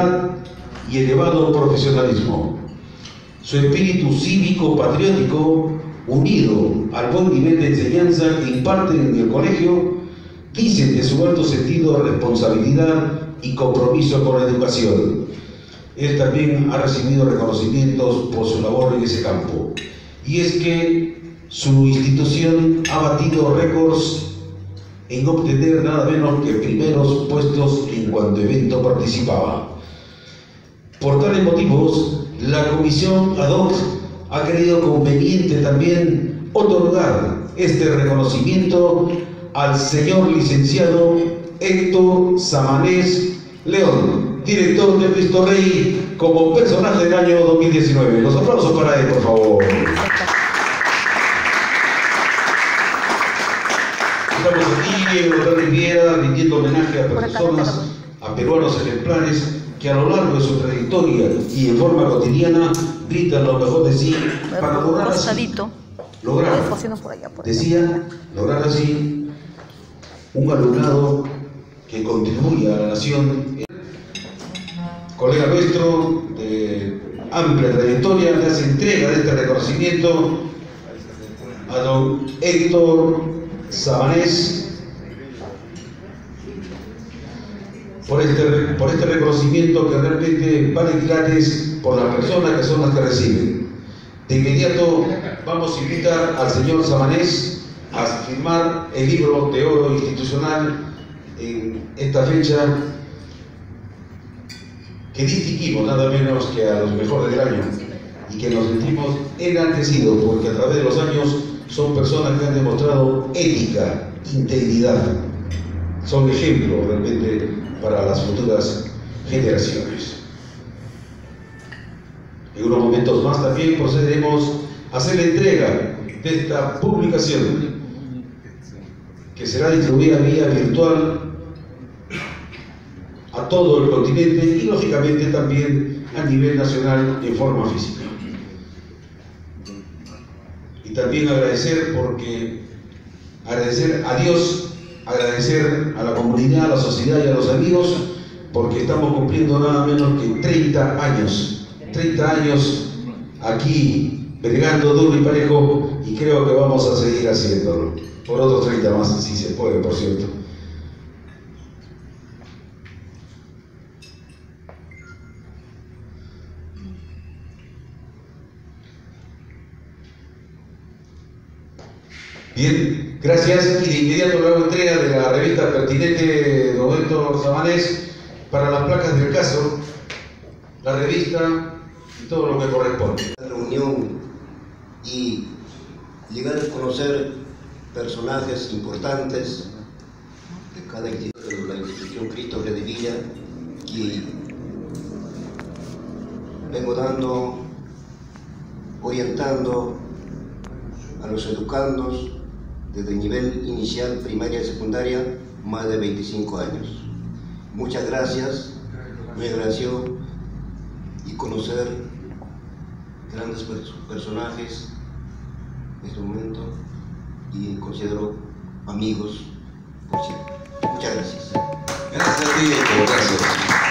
humildad y elevado profesionalismo. Su espíritu cívico-patriótico, unido al buen nivel de enseñanza que imparten en el colegio, dicen de su alto sentido de responsabilidad y compromiso con la educación. Él también ha recibido reconocimientos por su labor en ese campo. Y es que su institución ha batido récords en obtener nada menos que primeros puestos en cuanto evento participaba. Por tales motivos, la comisión ad hoc ha creído conveniente también otorgar este reconocimiento al señor licenciado Héctor Samanés León, director de Cristo Rey, como personaje del año 2019. Los aplausos para él, por favor. Estamos aquí en Riviera rindiendo homenaje a personas, a peruanos ejemplares que a lo largo de su trayectoria y en forma cotidiana brindan lo mejor de sí para lograr así, lograr, decía, lograr así un alumnado que contribuya a la nación. Colega nuestro de amplia trayectoria le hace entrega de este reconocimiento a don Héctor Sabanés por este, por este reconocimiento que realmente vale gratis por las personas que son las que reciben. De inmediato vamos a invitar al señor Sabanés a firmar el libro de oro institucional en esta fecha que distinguimos nada menos que a los mejores del año y que nos sentimos enaltecidos porque a través de los años son personas que han demostrado ética, integridad, son ejemplos realmente para las futuras generaciones. En unos momentos más también procederemos a hacer la entrega de esta publicación que será distribuida vía virtual a todo el continente y lógicamente también a nivel nacional en forma física y también agradecer porque agradecer a Dios, agradecer a la comunidad, a la sociedad y a los amigos, porque estamos cumpliendo nada menos que 30 años, 30 años aquí bregando duro y parejo y creo que vamos a seguir haciéndolo, por otros 30 más, si se puede, por cierto. Bien, gracias. Y de inmediato le hago entrega de la revista pertinente de Roberto Samanés para las placas del caso, la revista y todo lo que corresponde. La reunión y llegar a conocer personajes importantes de cada institución, de la institución Cristo Redevilla, que vengo dando, orientando a los educandos desde el nivel inicial, primaria y secundaria, más de 25 años. Muchas gracias, me agradeció y conocer grandes personajes en este momento y considero amigos por siempre. Muchas gracias. Gracias gracias.